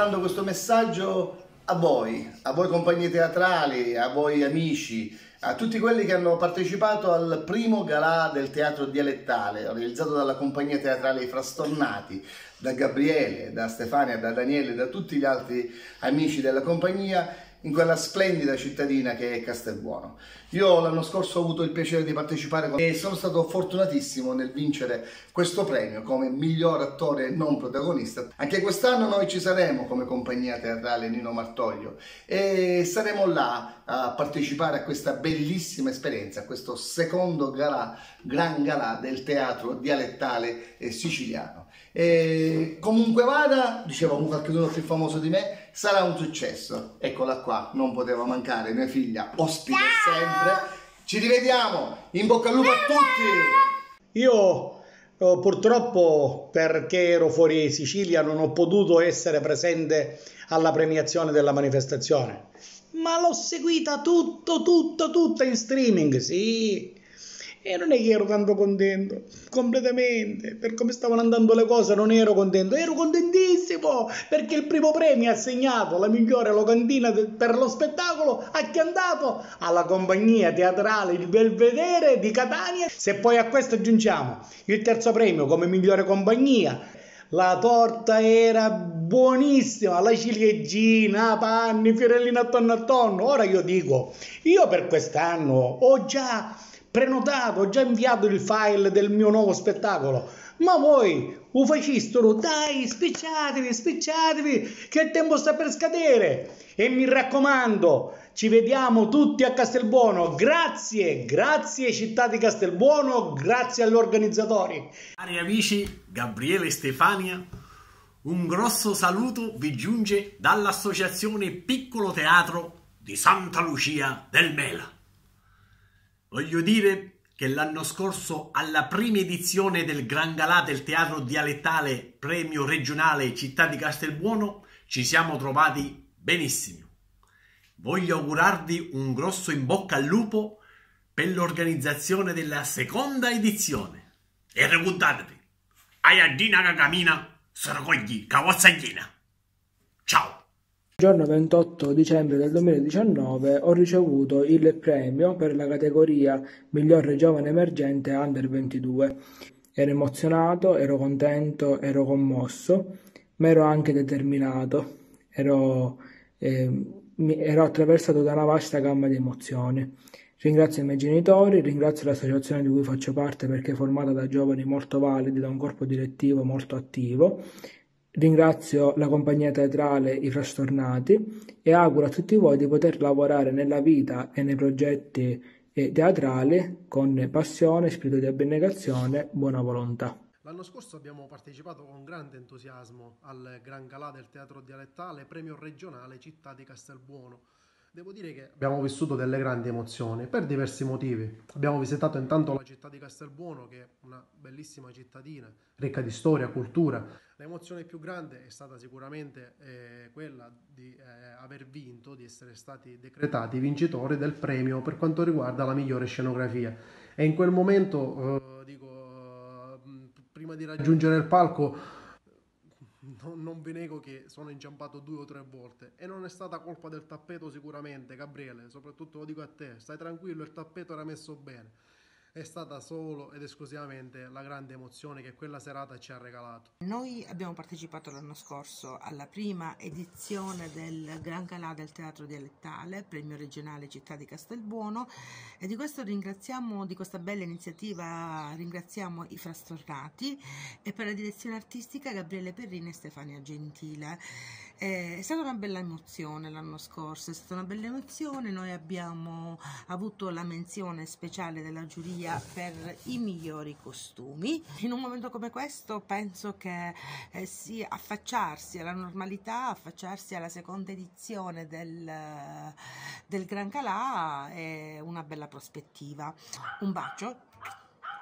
Mando questo messaggio a voi, a voi compagnie teatrali, a voi amici, a tutti quelli che hanno partecipato al primo galà del teatro dialettale realizzato dalla compagnia teatrale I Frastornati, da Gabriele, da Stefania, da Daniele, da tutti gli altri amici della compagnia in quella splendida cittadina che è Castelbuono. Io l'anno scorso ho avuto il piacere di partecipare e sono stato fortunatissimo nel vincere questo premio come miglior attore non protagonista. Anche quest'anno noi ci saremo come compagnia teatrale Nino Martoglio e saremo là a partecipare a questa bellissima esperienza, a questo secondo galà, gran galà del teatro dialettale siciliano. E comunque vada, diceva un qualcuno più famoso di me, sarà un successo. Eccola qua, non poteva mancare, mia figlia, ospite sempre. Ci rivediamo, in bocca al lupo a tutti! Io eh, purtroppo perché ero fuori Sicilia non ho potuto essere presente alla premiazione della manifestazione, ma l'ho seguita tutto, tutto, tutta in streaming, sì. E non è che ero tanto contento, completamente, per come stavano andando le cose non ero contento, ero contentissimo perché il primo premio assegnato la migliore locandina per lo spettacolo ha cantato alla compagnia teatrale Il Belvedere di Catania. Se poi a questo aggiungiamo il terzo premio come migliore compagnia, la torta era buonissima, la ciliegina, panni, fiorellini attorno attorno. Ora io dico, io per quest'anno ho già prenotato, ho già inviato il file del mio nuovo spettacolo. Ma voi, u facistolo, dai, spicciatevi, spicciatevi, che il tempo sta per scadere. E mi raccomando, ci vediamo tutti a Castelbuono. Grazie, grazie città di Castelbuono, grazie agli organizzatori. Cari amici, Gabriele e Stefania, un grosso saluto vi giunge dall'associazione Piccolo Teatro di Santa Lucia del Mela. Voglio dire che l'anno scorso alla prima edizione del Gran Galà del Teatro Dialettale Premio Regionale Città di Castelbuono ci siamo trovati benissimo. Voglio augurarvi un grosso in bocca al lupo per l'organizzazione della seconda edizione. E ricordatevi, Ayadina Gagamina, Saragogli, Kawazzagina. Giorno 28 dicembre del 2019 ho ricevuto il premio per la categoria Miglior Giovane Emergente Under 22. Ero emozionato, ero contento, ero commosso, ma ero anche determinato, ero, eh, ero attraversato da una vasta gamma di emozioni. Ringrazio i miei genitori, ringrazio l'associazione di cui faccio parte perché è formata da giovani molto validi, da un corpo direttivo molto attivo Ringrazio la compagnia teatrale I Frastornati e auguro a tutti voi di poter lavorare nella vita e nei progetti eh, teatrali con passione, spirito di abnegazione, buona volontà. L'anno scorso abbiamo partecipato con grande entusiasmo al Gran Galà del Teatro Dialettale, premio regionale Città di Castelbuono Devo dire che abbiamo vissuto delle grandi emozioni per diversi motivi. Abbiamo visitato intanto la città di Castelbuono, che è una bellissima cittadina, ricca di storia, cultura. L'emozione più grande è stata sicuramente eh, quella di eh, aver vinto, di essere stati decretati vincitori del premio per quanto riguarda la migliore scenografia. E in quel momento, eh, dico, prima di raggiungere il palco, non, non vi nego che sono inciampato due o tre volte e non è stata colpa del tappeto sicuramente, Gabriele, soprattutto lo dico a te, stai tranquillo, il tappeto era messo bene è stata solo ed esclusivamente la grande emozione che quella serata ci ha regalato. Noi abbiamo partecipato l'anno scorso alla prima edizione del Gran Calà del Teatro Dialettale, premio regionale Città di Castelbuono e di questo ringraziamo, di questa bella iniziativa ringraziamo i Frastornati e per la direzione artistica Gabriele Perrini e Stefania Gentile. Eh, è stata una bella emozione l'anno scorso, è stata una bella emozione, noi abbiamo avuto la menzione speciale della giuria per i migliori costumi. In un momento come questo penso che eh, sì, affacciarsi alla normalità, affacciarsi alla seconda edizione del, del Gran Calà è una bella prospettiva. Un bacio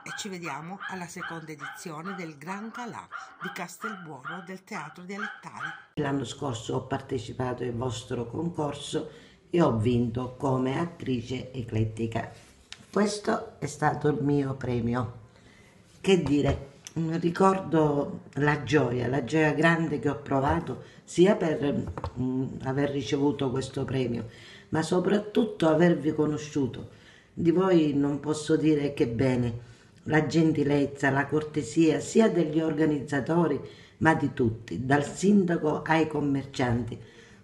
e ci vediamo alla seconda edizione del Gran Calà di Castelbuono del Teatro Dialettale. L'anno scorso ho partecipato al vostro concorso e ho vinto come attrice eclettica. Questo è stato il mio premio. Che dire, ricordo la gioia, la gioia grande che ho provato sia per mh, mm, aver ricevuto questo premio, ma soprattutto avervi conosciuto. Di voi non posso dire che bene, la gentilezza, la cortesia sia degli organizzatori, ma di tutti, dal sindaco ai commercianti.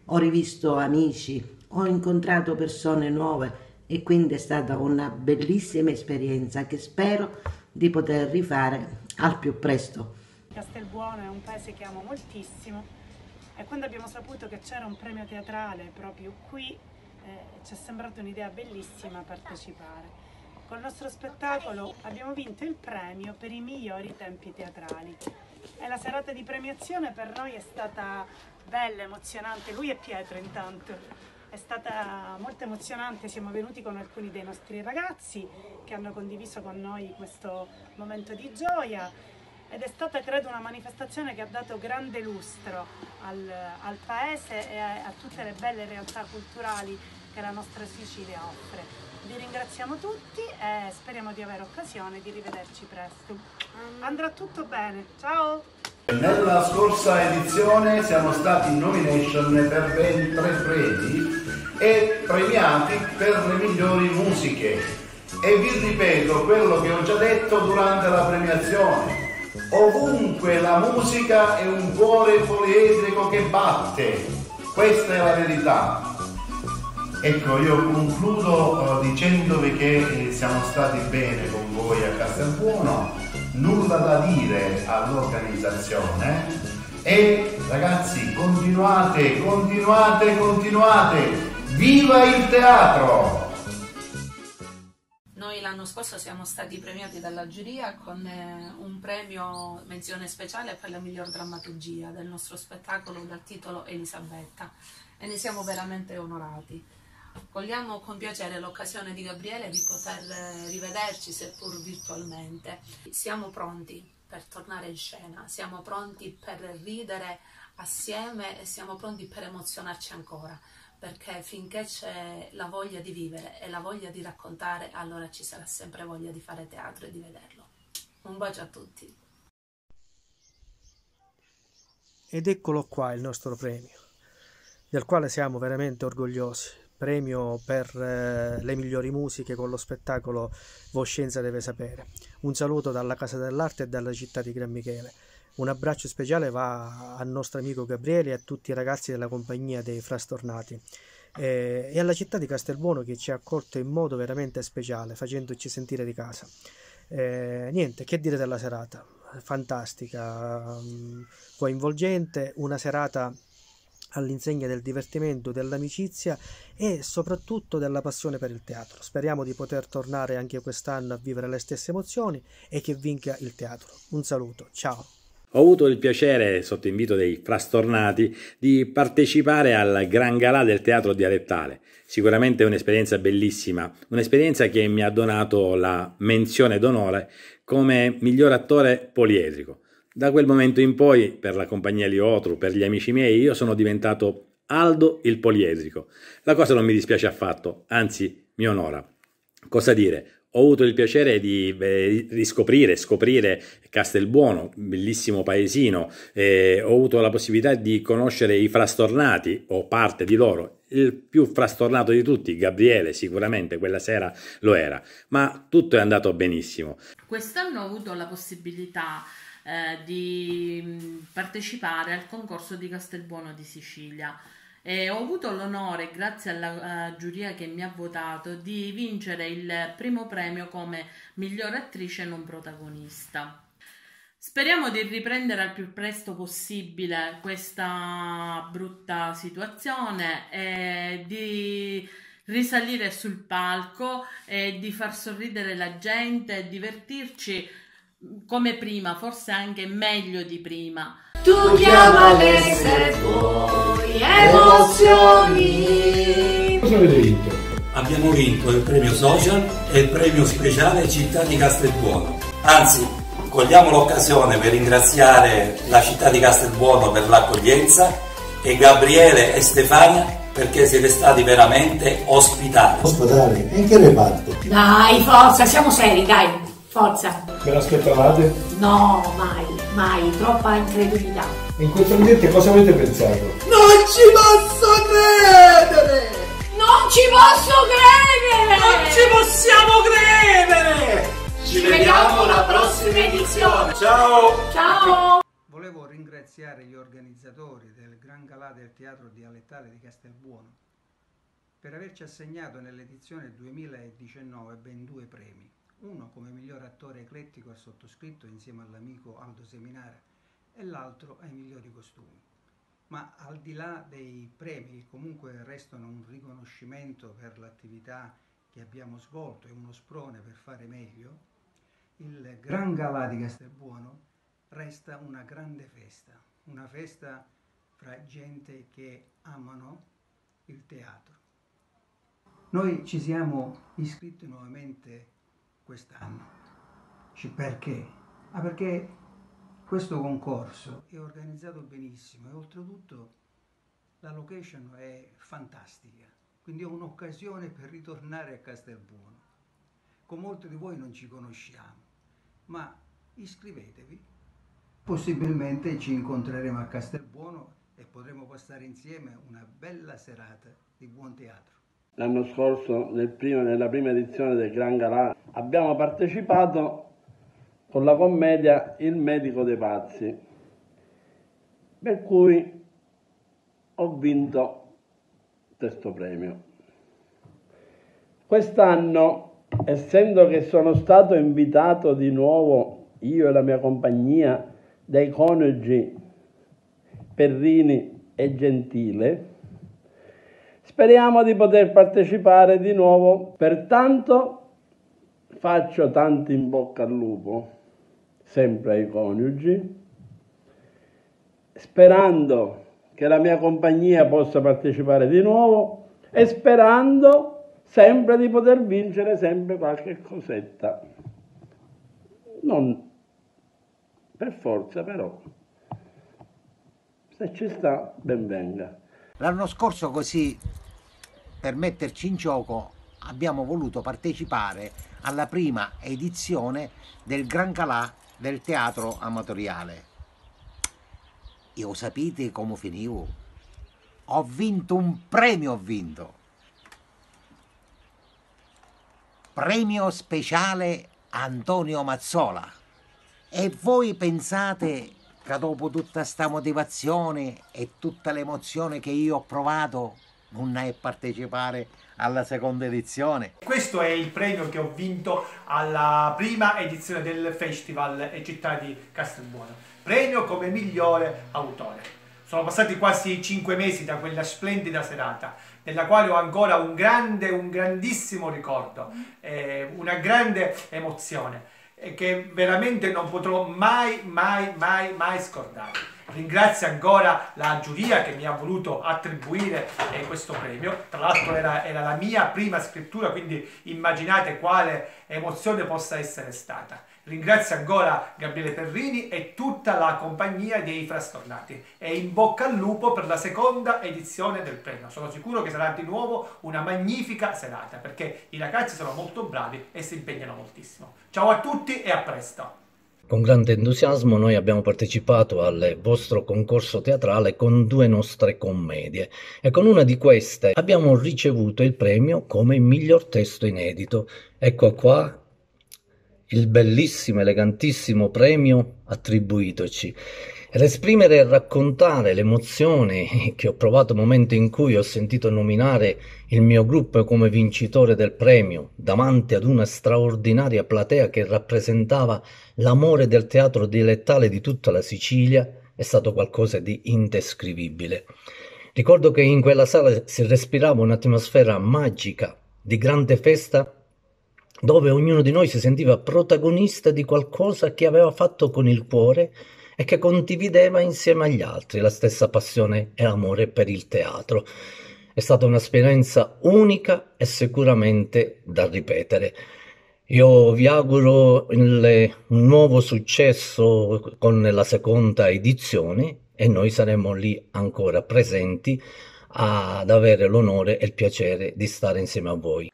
Ho rivisto amici, ho incontrato persone nuove e quindi è stata una bellissima esperienza che spero di poter rifare al più presto. Castelbuono è un paese che amo moltissimo e quando abbiamo saputo che c'era un premio teatrale proprio qui eh, ci è sembrata un'idea bellissima partecipare. Col nostro spettacolo abbiamo vinto il premio per i migliori tempi teatrali. E la serata di premiazione per noi è stata bella, emozionante, lui è Pietro intanto. È stata molto emozionante, siamo venuti con alcuni dei nostri ragazzi che hanno condiviso con noi questo momento di gioia. Ed è stata credo una manifestazione che ha dato grande lustro al, al paese e a, a tutte le belle realtà culturali che la nostra Sicilia offre. Vi ringraziamo tutti e speriamo di avere occasione di rivederci presto. Andrà tutto bene, ciao! Nella scorsa edizione siamo stati in nomination per ben tre premi e premiati per le migliori musiche. E vi ripeto quello che ho già detto durante la premiazione. Ovunque la musica è un cuore poliedrico che batte. Questa è la verità. Ecco, io concludo uh, dicendovi che eh, siamo stati bene con voi a Castelbuono, nulla da dire all'organizzazione e ragazzi continuate, continuate, continuate, Viva il teatro! Noi l'anno scorso siamo stati premiati dalla giuria con eh, un premio menzione speciale per la miglior drammaturgia del nostro spettacolo dal titolo Elisabetta e ne siamo veramente onorati. Cogliamo con piacere l'occasione di Gabriele di poter eh, rivederci seppur virtualmente. Siamo pronti per tornare in scena, siamo pronti per ridere assieme e siamo pronti per emozionarci ancora perché finché c'è la voglia di vivere e la voglia di raccontare, allora ci sarà sempre voglia di fare teatro e di vederlo. Un bacio a tutti. Ed eccolo qua il nostro premio, del quale siamo veramente orgogliosi. Premio per eh, le migliori musiche con lo spettacolo Voscienza deve sapere. Un saluto dalla Casa dell'Arte e dalla città di Gran Michele. Un abbraccio speciale va al nostro amico Gabriele e a tutti i ragazzi della compagnia dei Frastornati eh, e alla città di Castelbuono che ci ha accolto in modo veramente speciale, facendoci sentire di casa. Eh, niente, che dire della serata? Fantastica, mm, coinvolgente, una serata all'insegna del divertimento, dell'amicizia e soprattutto della passione per il teatro. Speriamo di poter tornare anche quest'anno a vivere le stesse emozioni e che vinca il teatro. Un saluto, ciao! Ho avuto il piacere, sotto invito dei frastornati, di partecipare al Gran Galà del teatro dialettale. Sicuramente un'esperienza bellissima, un'esperienza che mi ha donato la menzione d'onore come miglior attore poliedrico. Da quel momento in poi, per la compagnia Liotru, per gli amici miei, io sono diventato Aldo il poliedrico. La cosa non mi dispiace affatto, anzi mi onora. Cosa dire? ho avuto il piacere di eh, riscoprire, scoprire Castelbuono, bellissimo paesino, eh, ho avuto la possibilità di conoscere i frastornati o parte di loro, il più frastornato di tutti, Gabriele sicuramente quella sera lo era, ma tutto è andato benissimo. Quest'anno ho avuto la possibilità eh, di partecipare al concorso di Castelbuono di Sicilia e ho avuto l'onore, grazie alla uh, giuria che mi ha votato, di vincere il primo premio come miglior attrice non protagonista. Speriamo di riprendere al più presto possibile questa brutta situazione e di risalire sul palco e di far sorridere la gente divertirci come prima, forse anche meglio di prima. Tu chiamale se vuoi emozioni. Cosa avete vinto? Abbiamo vinto il premio social e il premio speciale Città di Castelbuono. Anzi, cogliamo l'occasione per ringraziare la città di Castelbuono per l'accoglienza e Gabriele e Stefania perché siete stati veramente ospitali. Ospitali? In che reparto? Dai, forza, siamo seri, dai. Forza! Me l'aspettavate? No, mai, mai, troppa incredulità. In questo ambiente cosa avete pensato? Non ci posso credere! Non ci posso credere! Non ci possiamo credere! Ci vediamo alla prossima edizione! Ciao! Ciao! Volevo ringraziare gli organizzatori del Gran Galà del Teatro Dialettale di Castelbuono per averci assegnato nell'edizione 2019 ben due premi, uno come miglior attore eclettico al sottoscritto insieme all'amico Aldo Seminara e l'altro ai migliori costumi. Ma al di là dei premi, che comunque restano un riconoscimento per l'attività che abbiamo svolto e uno sprone per fare meglio, il Gran Galà di Castelbuono resta una grande festa, una festa fra gente che amano il teatro. Noi ci siamo iscritti nuovamente quest'anno. Perché? Ah, perché questo concorso è organizzato benissimo e oltretutto la location è fantastica, quindi è un'occasione per ritornare a Castelbuono. Con molti di voi non ci conosciamo, ma iscrivetevi. Possibilmente ci incontreremo a Castelbuono e potremo passare insieme una bella serata di buon teatro. L'anno scorso, nel primo- nella prima edizione del Gran Galà, abbiamo partecipato con la commedia Il medico dei pazzi, per cui ho vinto questo premio. Quest'anno, essendo che sono stato invitato di nuovo, io e la mia compagnia, dai coniugi Perrini e Gentile, Speriamo di poter partecipare di nuovo, pertanto faccio tanto in bocca al lupo, sempre ai coniugi, sperando che la mia compagnia possa partecipare di nuovo e sperando sempre di poter vincere sempre qualche cosetta. Non per forza però, se ci sta ben venga. L'anno scorso così, per metterci in gioco, abbiamo voluto partecipare alla prima edizione del Gran Calà del teatro amatoriale. Io sapete come finivo? Ho vinto un premio, ho vinto. Premio speciale Antonio Mazzola. E voi pensate che dopo tutta sta motivazione e tutta l'emozione che io ho provato non è partecipare alla seconda edizione? Questo è il premio che ho vinto alla prima edizione del Festival e Città di Castelbuono. Premio come migliore autore. Sono passati quasi cinque mesi da quella splendida serata, nella quale ho ancora un grande, un grandissimo ricordo, eh, una grande emozione che veramente non potrò mai, mai, mai, mai scordare. Ringrazio ancora la giuria che mi ha voluto attribuire eh, questo premio. Tra l'altro era, era la mia prima scrittura, quindi immaginate quale emozione possa essere stata. Ringrazio ancora Gabriele Perrini e tutta la compagnia dei Frastornati e in bocca al lupo per la seconda edizione del premio. Sono sicuro che sarà di nuovo una magnifica serata perché i ragazzi sono molto bravi e si impegnano moltissimo. Ciao a tutti e a presto! Con grande entusiasmo noi abbiamo partecipato al vostro concorso teatrale con due nostre commedie e con una di queste abbiamo ricevuto il premio come miglior testo inedito. Ecco qua il bellissimo, elegantissimo premio attribuitoci. Ed esprimere e raccontare l'emozione che ho provato nel momento in cui ho sentito nominare il mio gruppo come vincitore del premio davanti ad una straordinaria platea che rappresentava l'amore del teatro dialettale di tutta la Sicilia è stato qualcosa di indescrivibile. Ricordo che in quella sala si respirava un'atmosfera magica, di grande festa dove ognuno di noi si sentiva protagonista di qualcosa che aveva fatto con il cuore e che condivideva insieme agli altri la stessa passione e amore per il teatro. È stata un'esperienza unica e sicuramente da ripetere. Io vi auguro un nuovo successo con la seconda edizione e noi saremo lì ancora presenti ad avere l'onore e il piacere di stare insieme a voi.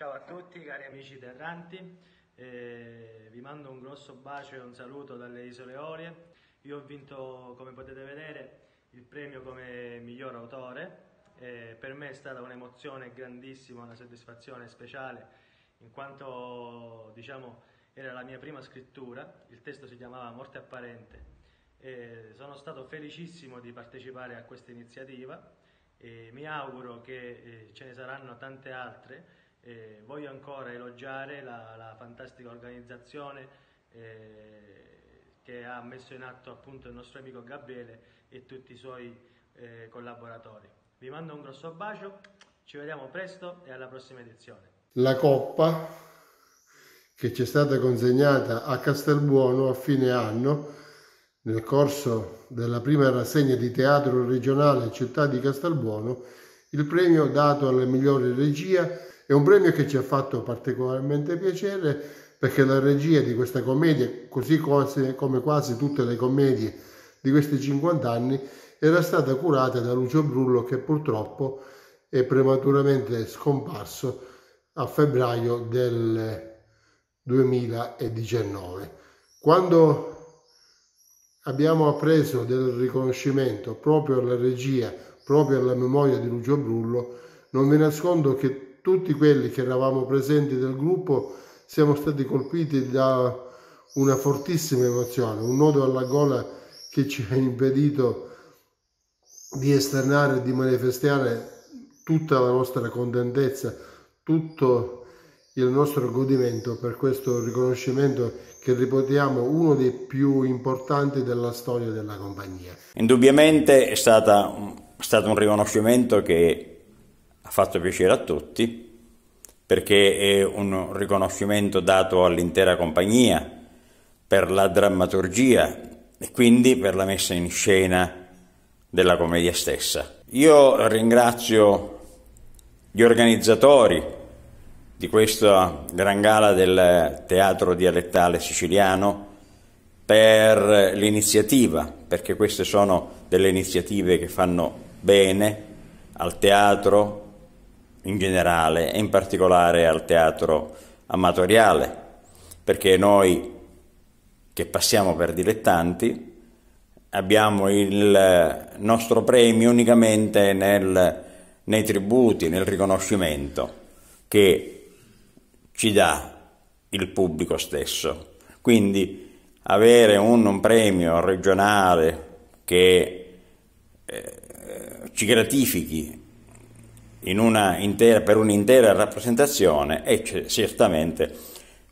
Ciao a tutti cari amici terranti, E vi mando un grosso bacio e un saluto dalle Isole Orie. Io ho vinto, come potete vedere, il premio come miglior autore. E per me è stata un'emozione grandissima, una soddisfazione speciale, in quanto diciamo, era la mia prima scrittura, il testo si chiamava Morte apparente. E sono stato felicissimo di partecipare a questa iniziativa e mi auguro che eh, ce ne saranno tante altre eh, voglio ancora elogiare la, la fantastica organizzazione eh, che ha messo in atto appunto il nostro amico Gabriele e tutti i suoi eh, collaboratori. Vi mando un grosso bacio, ci vediamo presto e alla prossima edizione. La coppa che ci è stata consegnata a Castelbuono a fine anno nel corso della prima rassegna di teatro regionale Città di Castelbuono il premio dato alla migliore regia è un premio che ci ha fatto particolarmente piacere perché la regia di questa commedia, così come quasi tutte le commedie di questi 50 anni, era stata curata da Lucio Brullo che purtroppo è prematuramente scomparso a febbraio del 2019. Quando abbiamo appreso del riconoscimento proprio alla regia, proprio alla memoria di Lucio Brullo, non vi nascondo che tutti quelli che eravamo presenti del gruppo siamo stati colpiti da una fortissima emozione, un nodo alla gola che ci ha impedito di esternare di manifestare tutta la nostra contentezza, tutto il nostro godimento per questo riconoscimento che ripetiamo uno dei più importanti della storia della compagnia. Indubbiamente è, stata, è stato un riconoscimento che ha fatto piacere a tutti perché è un riconoscimento dato all'intera compagnia per la drammaturgia e quindi per la messa in scena della commedia stessa. Io ringrazio gli organizzatori di questa gran gala del teatro dialettale siciliano per l'iniziativa, perché queste sono delle iniziative che fanno bene al teatro, in generale e in particolare al teatro amatoriale, perché noi che passiamo per dilettanti abbiamo il nostro premio unicamente nel, nei tributi, nel riconoscimento che ci dà il pubblico stesso. Quindi avere un, un premio regionale che eh, ci gratifichi intera, per un'intera rappresentazione è certamente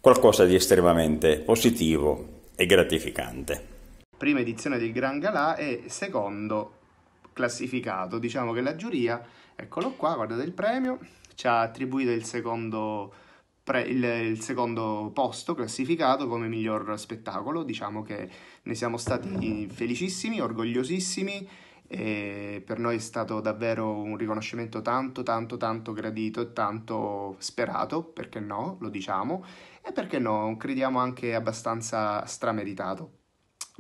qualcosa di estremamente positivo e gratificante. Prima edizione del Gran Galà e secondo classificato. Diciamo che la giuria, eccolo qua, guardate il premio, ci ha attribuito il secondo, pre, il, il secondo posto classificato come miglior spettacolo. Diciamo che ne siamo stati felicissimi, orgogliosissimi e per noi è stato davvero un riconoscimento tanto tanto tanto gradito e tanto sperato, perché no, lo diciamo, e perché no, crediamo anche abbastanza strameritato.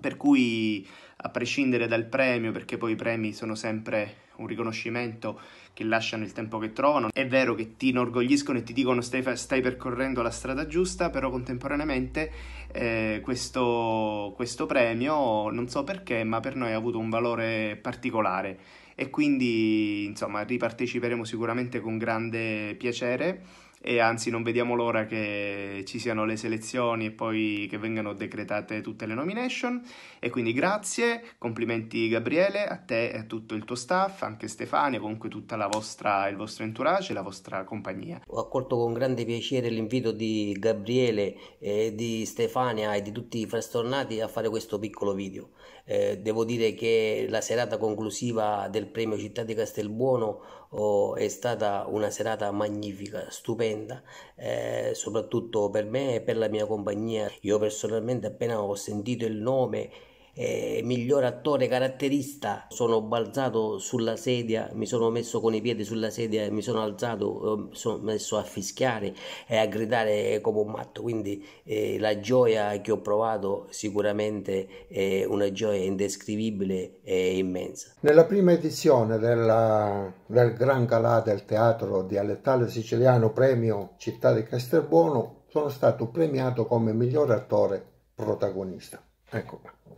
Per cui a prescindere dal premio, perché poi i premi sono sempre un riconoscimento che lasciano il tempo che trovano. È vero che ti inorgogliscono e ti dicono stai, stai percorrendo la strada giusta, però contemporaneamente eh, questo, questo premio, non so perché, ma per noi ha avuto un valore particolare e quindi insomma riparteciperemo sicuramente con grande piacere e anzi non vediamo l'ora che ci siano le selezioni e poi che vengano decretate tutte le nomination e quindi grazie, complimenti Gabriele a te e a tutto il tuo staff, anche Stefania, comunque tutta la vostra, il vostro entourage e la vostra compagnia. Ho accolto con grande piacere l'invito di Gabriele, eh, di Stefania e di tutti i frastornati a fare questo piccolo video. Eh, devo dire che la serata conclusiva del premio Città di Castelbuono oh, è stata una serata magnifica, stupenda, eh, soprattutto per me e per la mia compagnia. Io personalmente appena ho sentito il nome eh, miglior attore caratterista. Sono balzato sulla sedia, mi sono messo con i piedi sulla sedia e mi sono alzato, mi sono messo a fischiare e a gridare come un matto. Quindi eh, la gioia che ho provato sicuramente è una gioia indescrivibile e immensa. Nella prima edizione della, del Gran Calà del Teatro Dialettale Siciliano Premio Città di Castelbuono sono stato premiato come miglior attore protagonista. Ecco qua.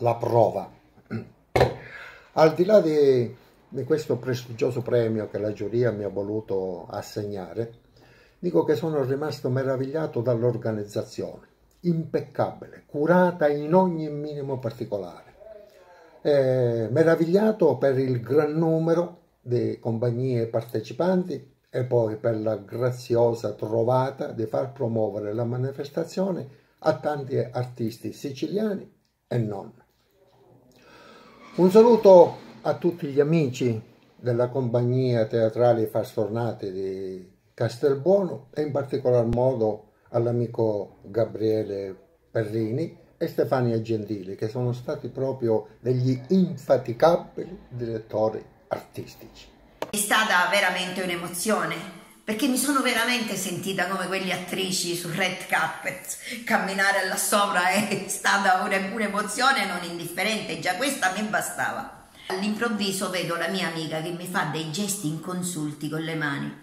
La prova. Al di là di, di questo prestigioso premio che la giuria mi ha voluto assegnare, dico che sono rimasto meravigliato dall'organizzazione, impeccabile, curata in ogni minimo particolare. Eh, meravigliato per il gran numero di compagnie partecipanti e poi per la graziosa trovata di far promuovere la manifestazione a tanti artisti siciliani e non. Un saluto a tutti gli amici della compagnia teatrale Fastornati di Castelbuono e in particolar modo all'amico Gabriele Perrini e Stefania Gentili che sono stati proprio degli infaticabili direttori artistici. È stata veramente un'emozione perché mi sono veramente sentita come quelle attrici su red carpet, camminare là sopra è stata un'emozione non indifferente, già questa mi bastava. All'improvviso vedo la mia amica che mi fa dei gesti inconsulti con le mani.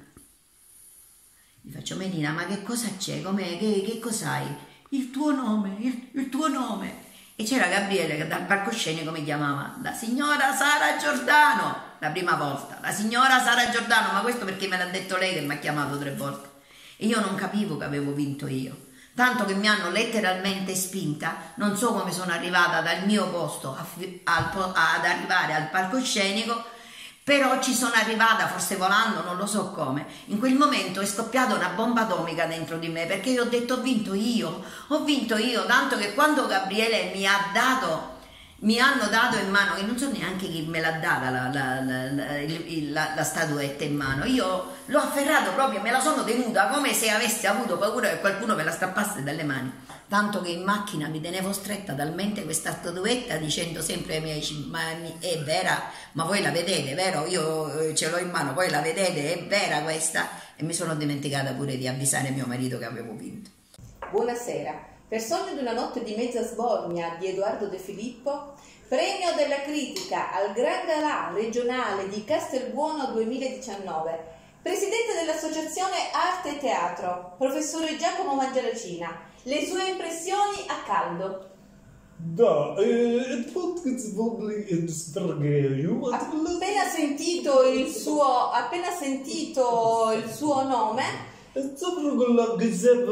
Gli faccio, Melina, ma che cosa c'è? Com'è? Che, che cos'hai? Il tuo nome, il, il tuo nome. E c'era Gabriele che dal palcoscenico mi chiamava, la signora Sara Giordano, la prima volta, la signora Sara Giordano, ma questo perché me l'ha detto lei che mi ha chiamato tre volte. E io non capivo che avevo vinto io, tanto che mi hanno letteralmente spinta, non so come sono arrivata dal mio posto a, al, ad arrivare al palcoscenico, però ci sono arrivata, forse volando, non lo so come. In quel momento è scoppiata una bomba atomica dentro di me perché io ho detto ho vinto io, ho vinto io, tanto che quando Gabriele mi ha dato mi hanno dato in mano, che non so neanche chi me l'ha data la, la, la, la, statuetta in mano, io l'ho afferrato proprio, me la sono tenuta come se avessi avuto paura che qualcuno me la strappasse dalle mani, tanto che in macchina mi tenevo stretta talmente questa statuetta dicendo sempre ai miei amici, ma è vera, ma voi la vedete, vero? Io eh, ce l'ho in mano, voi la vedete, è vera questa? E mi sono dimenticata pure di avvisare mio marito che avevo vinto. Buonasera. Per sogno di una notte di mezza sbornia di Edoardo De Filippo, premio della critica al Gran Galà regionale di Castelbuono 2019, presidente dell'associazione Arte e Teatro, professore Giacomo Mangiaracina, le sue impressioni a caldo. Da, eh, appena sentito il suo, appena sentito il suo nome,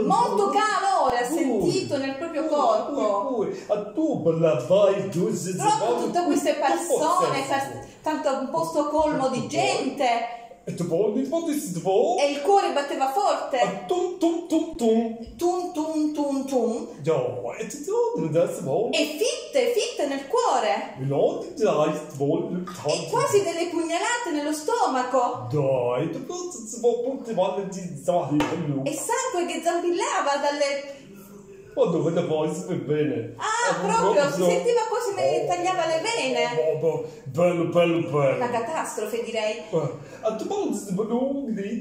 Molto calore ha sentito nel proprio corpo. Proprio tutte queste persone, tanto un posto colmo di gente. E il cuore batteva forte. Tum tum tum tum. Tum tum tum tum. E fitte, fitte nel cuore. E quasi delle pugnalate nello stomaco. E sangue che zampillava dalle ma dove ne puoi sapere bene? Ah, proprio, si sentiva quasi mi tagliava le vene. Bello, bello, bello. Una catastrofe, direi. Ah, tu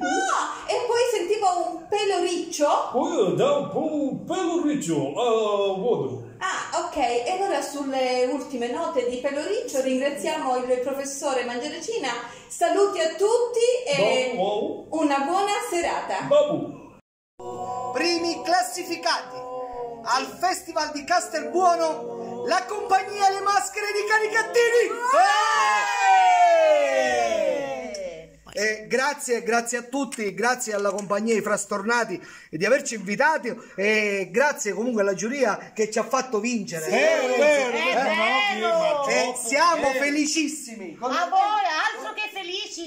Ah, e poi sentivo un pelo riccio. Oh, da un po' un pelo riccio. Ah, vado. Ah, ok. E allora sulle ultime note di pelo riccio ringraziamo il professore Mangiarecina. Saluti a tutti e una buona serata. Babu. Primi classificati al Festival di Castelbuono la compagnia Le Maschere di Caricattini! Eh, grazie, grazie a tutti, grazie alla compagnia I Frastornati di averci invitati e grazie comunque alla giuria che ci ha fatto vincere. Sì, è vero, è vero. Eh, siamo felicissimi. A voi,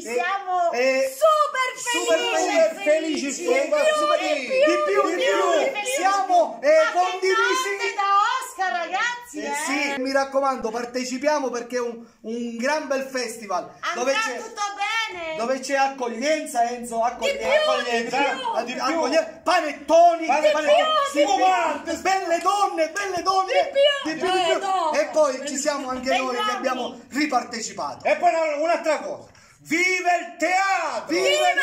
felici, siamo eh, super felici. Super felici, Di super, più, super- di di più, più, di di più, più. di felici. Siamo eh, condivisi. da Oscar, ragazzi, Eh, eh. Sì, mi raccomando, partecipiamo perché è un, un gran bel festival. Andrà tutto bene. dove c'è accoglienza, Enzo, accoglienza, accoglienza, di più, accoglienza, panettoni, Pane- panettoni, più, belle donne, belle donne, Di più, di più, eh, di più. no. e poi ci siamo anche noi che abbiamo ripartecipato. E poi un'altra cosa, vive il teatro! Vive il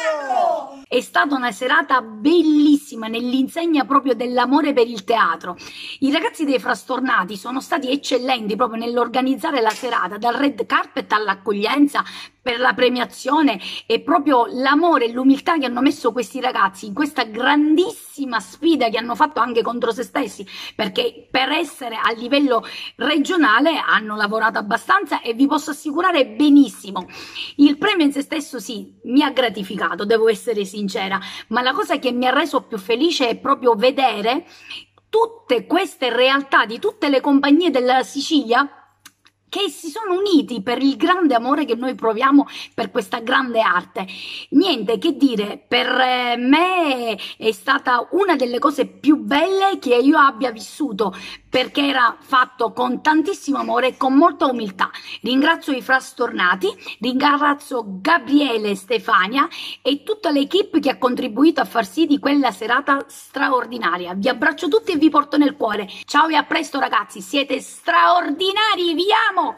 teatro! È stata una serata bellissima nell'insegna proprio dell'amore per il teatro. I ragazzi dei Frastornati sono stati eccellenti proprio nell'organizzare la serata, dal red carpet all'accoglienza per la premiazione e proprio l'amore e l'umiltà che hanno messo questi ragazzi in questa grandissima sfida che hanno fatto anche contro se stessi, perché per essere a livello regionale hanno lavorato abbastanza e vi posso assicurare benissimo. Il premio in se stesso sì, mi ha gratificato, devo essere sincera, ma la cosa che mi ha reso più felice è proprio vedere tutte queste realtà di tutte le compagnie della Sicilia che si sono uniti per il grande amore che noi proviamo per questa grande arte. Niente che dire, per eh, me è stata una delle cose più belle che io abbia vissuto perché era fatto con tantissimo amore e con molta umiltà. Ringrazio i frastornati, ringrazio Gabriele Stefania e tutta l'equipe che ha contribuito a far sì di quella serata straordinaria. Vi abbraccio tutti e vi porto nel cuore. Ciao e a presto ragazzi, siete straordinari, vi amo!